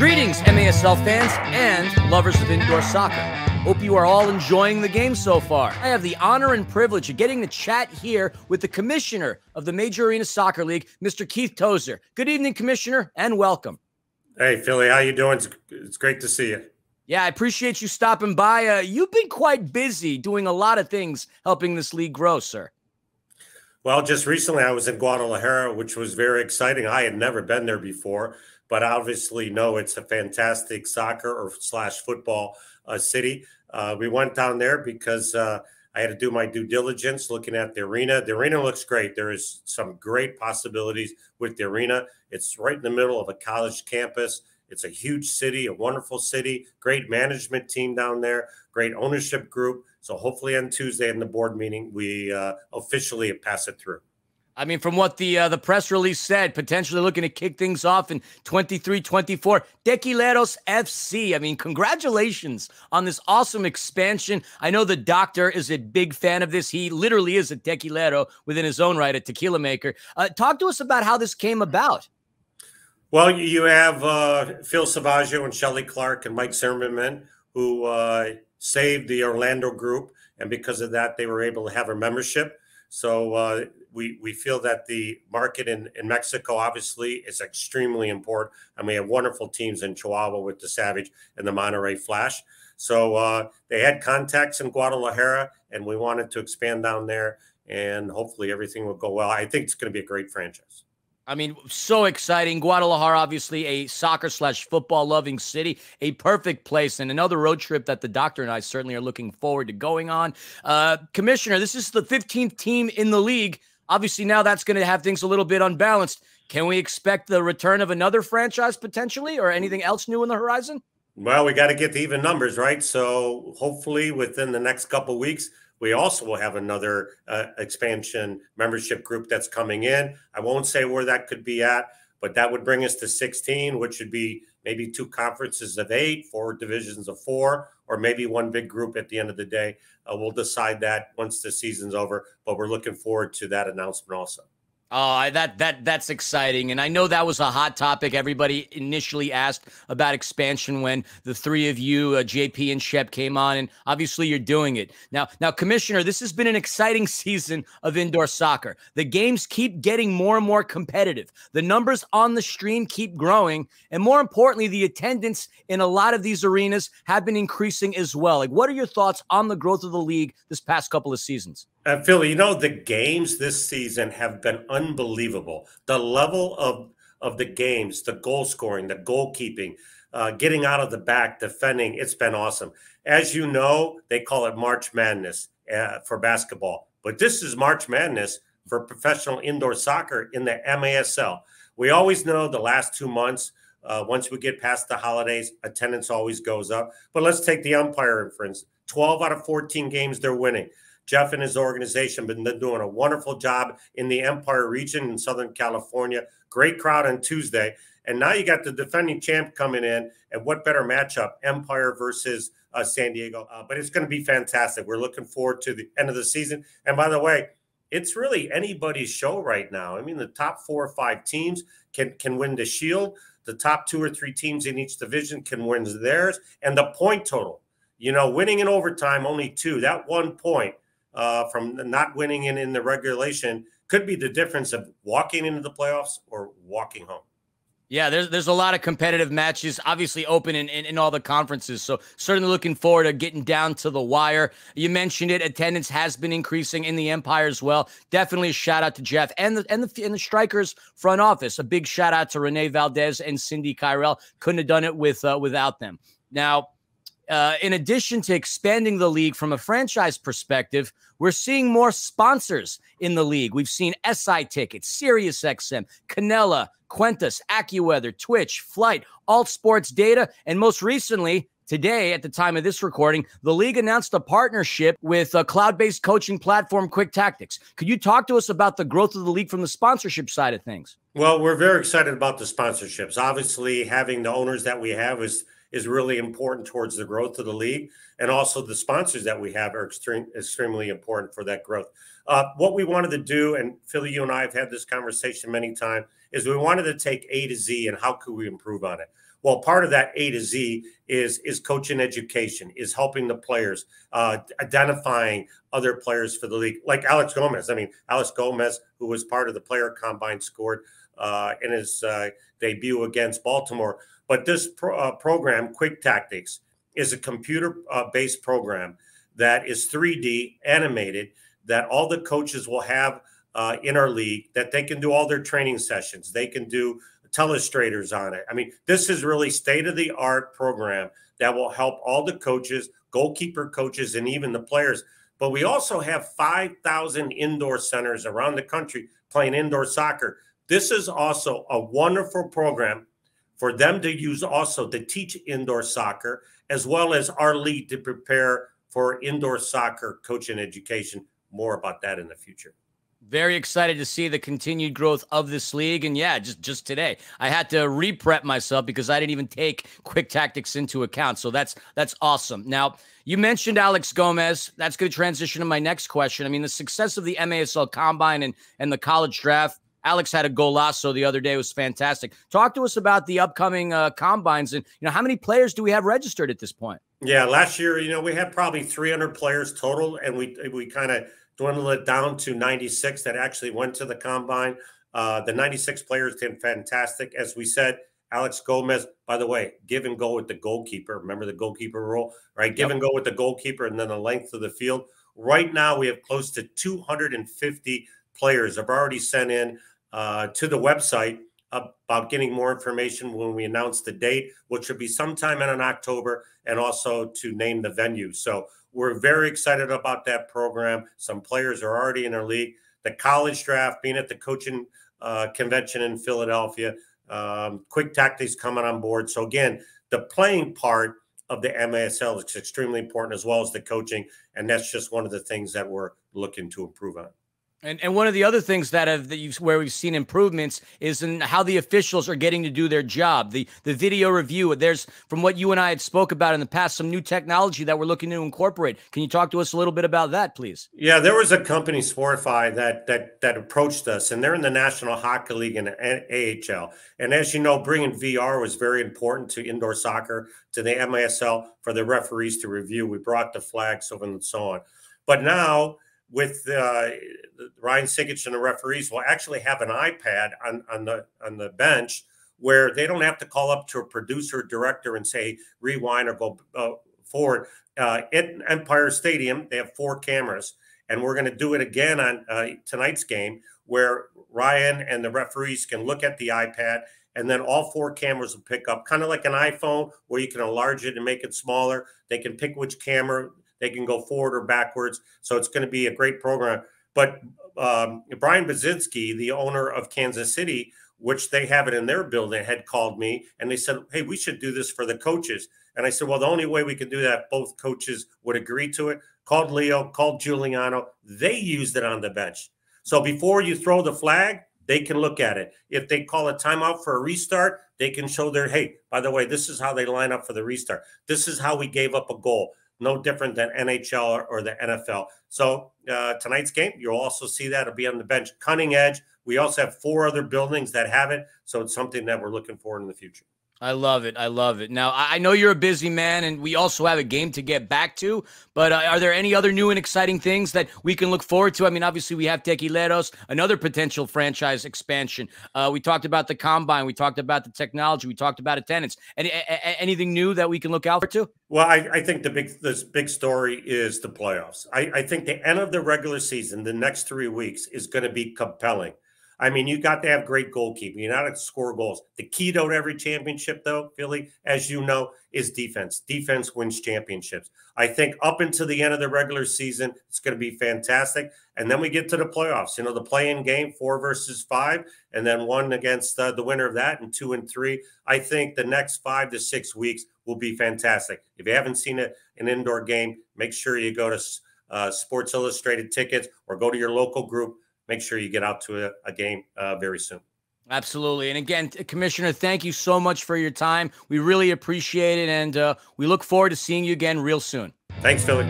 Greetings, MASL fans and lovers of indoor soccer. Hope you are all enjoying the game so far. I have the honor and privilege of getting to chat here with the commissioner of the Major Arena Soccer League, Mr. Keith Tozer. Good evening, Commissioner, and welcome. Hey, Philly, how you doing? It's, great to see you. Yeah, I appreciate you stopping by. Uh, you've been quite busy doing a lot of things helping this league grow, sir. Well, just recently I was in Guadalajara, which was very exciting. I had never been there before, but obviously know it's a fantastic soccer or slash football uh, city. Uh, we went down there because uh, I had to do my due diligence looking at the arena. The arena looks great. There is some great possibilities with the arena. It's right in the middle of a college campus. It's a huge city, a wonderful city, great management team down there, great ownership group. So hopefully on Tuesday in the board meeting, we uh, officially pass it through. I mean, from what the uh, the press release said, potentially looking to kick things off in 23 24. Tequileros FC. I mean, congratulations on this awesome expansion. I know the doctor is a big fan of this. He literally is a tequilero within his own right, a tequila maker. Uh, talk to us about how this came about. Well, you have uh, Phil Savaggio and Shelley Clark and Mike Zimmerman who uh, saved the Orlando group. And because of that, they were able to have a membership. So uh, we we feel that the market in, in Mexico obviously is extremely important, and we have wonderful teams in Chihuahua with the Savage and the Monterrey Flash. So uh, they had contacts in Guadalajara, and we wanted to expand down there, and hopefully everything will go well. I think it's going to be a great franchise. I mean, so exciting. Guadalajara, obviously a soccer slash football loving city, a perfect place, and another road trip that the doctor and I certainly are looking forward to going on. Uh, Commissioner, this is the 15th team in the league. Obviously, now that's going to have things a little bit unbalanced. Can we expect the return of another franchise potentially or anything else new in the horizon? Well, we got to get the even numbers, right? So hopefully within the next couple weeks, we also will have another uh, expansion membership group that's coming in. I won't say where that could be at, but that would bring us to 16, which would be maybe two conferences of eight, four divisions of four, or maybe one big group at the end of the day. Uh, we'll decide that once the season's over, but we're looking forward to that announcement also. Oh, that that that's exciting, and I know that was a hot topic. Everybody initially asked about expansion when the three of you, uh, JP and Shep, came on, and obviously you're doing it now. Now, Commissioner, this has been an exciting season of indoor soccer. The games keep getting more and more competitive. The numbers on the stream keep growing, and more importantly, the attendance in a lot of these arenas have been increasing as well. Like, what are your thoughts on the growth of the league this past couple of seasons? Uh, Philly, you know the games this season have been unbelievable. The level of of the games, the goal scoring, the goalkeeping, uh, getting out of the back, defending, it's been awesome. As you know, they call it March Madness uh, for basketball, but this is March Madness for professional indoor soccer in the MASL. We always know the last two months. Uh, once we get past the holidays, attendance always goes up. But let's take the Empire for instance. 12 out of 14 games they're winning. Jeff and his organization have been doing a wonderful job in the Empire region in Southern California. Great crowd on Tuesday. And now you got the defending champ coming in. And what better matchup? Empire versus uh, San Diego. Uh, but it's going to be fantastic. We're looking forward to the end of the season. And by the way, it's really anybody's show right now. I mean, the top four or five teams can can win the Shield. The top two or three teams in each division can win theirs. And the point total, you know, winning in overtime, only two. That one point uh, from not winning in, in the regulation could be the difference of walking into the playoffs or walking home. Yeah, there's there's a lot of competitive matches, obviously open in, in, in, all the conferences. So certainly looking forward to getting down to the wire. You mentioned it, attendance has been increasing in the Empire as well. Definitely a shout out to Jeff and the and the and the Strykers front office. A big shout out to Renee Valdez and Cindy Kyrell. Couldn't have done it with uh, without them. Now, uh, in addition to expanding the league from a franchise perspective, we're seeing more sponsors in the league. We've seen SI Tickets, SiriusXM, Canela, Quintus, AccuWeather, Twitch, Flight, Alt Sports Data, and most recently, Today, at the time of this recording, the league announced a partnership with a cloud based coaching platform, Quick Tactics. Could you talk to us about the growth of the league from the sponsorship side of things? Well, we're very excited about the sponsorships. Obviously, having the owners that we have is is really important towards the growth of the league. And also the sponsors that we have are extreme, extremely important for that growth. Uh, what we wanted to do, and Philly, you and I have had this conversation many times, is we wanted to take A to Z and how could we improve on it. Well, part of that A to Z is is coaching education, is helping the players, uh, identifying other players for the league, like Alex Gomez. I mean, Alex Gomez, who was part of the player combine, scored uh, in his uh, debut against Baltimore. But this pro- uh, program, Quick Tactics, is a computer-based uh, program that is 3D animated that all the coaches will have uh, in our league that they can do all their training sessions. They can do telestrators on it. I mean, this is really state of the art program that will help all the coaches, goalkeeper coaches, and even the players. But we also have 5,000 indoor centers around the country playing indoor soccer. This is also a wonderful program for them to use also to teach indoor soccer, as well as our league to prepare for indoor soccer coaching education. More about that in the future. Very excited to see the continued growth of this league. And yeah, just just today, I had to re-prep myself because I didn't even take quick tactics into account. So that's that's awesome. Now, you mentioned Alex Gomez. That's going to transition to my next question. I mean, the success of the MASL combine and, and the college draft. Alex had a golazo the other day. It was fantastic. Talk to us about the upcoming uh, combines and you know how many players do we have registered at this point? Yeah, last year, you know, we had probably 300 players total, and we we kind of dwindled it down to 96 that actually went to the combine. Uh, the 96 players did fantastic. As we said, Alex Gomez, by the way, give and go with the goalkeeper. Remember the goalkeeper rule, right? Give yep. and go with the goalkeeper and then the length of the field. Right now, we have close to 250 players have already sent in uh, to the website about getting more information when we announce the date, which will be sometime in October, and also to name the venue. So we're very excited about that program. Some players are already in our league. The college draft, being at the coaching uh, convention in Philadelphia, um, quick tactics coming on board. So again, the playing part of the MASL is extremely important as well as the coaching, and that's just one of the things that we're looking to improve on. And and one of the other things that have that you where we've seen improvements is in how the officials are getting to do their job. The the video review. There's from what you and I had spoke about in the past some new technology that we're looking to incorporate. Can you talk to us a little bit about that, please? Yeah, there was a company Sportify that that that approached us, and they're in the National Hockey League and AHL. And as you know, bringing VR was very important to indoor soccer to the MASL for the referees to review. We brought the flags so and so on, but now with uh, Ryan Sikic and the referees will actually have an iPad on, on the on the bench where they don't have to call up to a producer director and say rewind or go uh, forward. Uh, at Empire Stadium, they have four cameras, and we're going to do it again on uh, tonight's game where Ryan and the referees can look at the iPad. And then all four cameras will pick up, kind of like an iPhone, where you can enlarge it and make it smaller. They can pick which camera they can go forward or backwards. So it's going to be a great program. But um, Brian Budzinski, the owner of Kansas City, which they have it in their building, had called me and they said, Hey, we should do this for the coaches. And I said, Well, the only way we can do that, both coaches would agree to it. Called Leo, called Giuliano. They used it on the bench. So before you throw the flag, they can look at it. If they call a timeout for a restart, they can show their, hey, by the way, this is how they line up for the restart. This is how we gave up a goal no different than NHL or, the NFL. So uh, tonight's game, you'll also see that it'll be on the bench. Cutting edge. We also have four other buildings that have it, so it's something that we're looking for in the future. I love it. I love it. Now, I know you're a busy man and we also have a game to get back to, but uh, are there any other new and exciting things that we can look forward to? I mean, obviously, we have Tequileros, another potential franchise expansion. Uh, we talked about the combine, we talked about the technology, we talked about attendance. Any, anything new that we can look out for to? Well, I, I think the big this big story is the playoffs. I, I think the end of the regular season, the next three weeks, is going to be compelling. I mean, you got to have great goalkeeping. You got to score goals. The key to every championship, though, Philly, as you know, is defense. Defense wins championships. I think up until the end of the regular season, it's going to be fantastic. And then we get to the playoffs. You know, the play-in game, four versus five, and then one against uh, the winner of that, and two and three. I think the next five to six weeks will be fantastic. If you haven't seen a, an indoor game, make sure you go to uh, Sports Illustrated tickets or go to your local group make sure you get out to a, a game uh, very soon. Absolutely. And again, Commissioner, thank you so much for your time. We really appreciate it. And uh, we look forward to seeing you again real soon. Thanks, Philly.